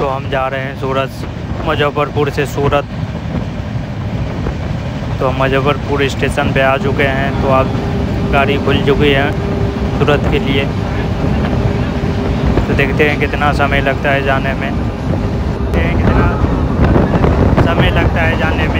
तो हम जा रहे हैं सूरत, मुजफ्फरपुर से सूरत। तो हम मुजफ्फरपुर स्टेशन पे आ चुके हैं तो अब गाड़ी खुल चुकी है सूरत के लिए। तो देखते हैं कितना समय लगता है जाने में। देखते हैं कितना समय लगता है जाने में।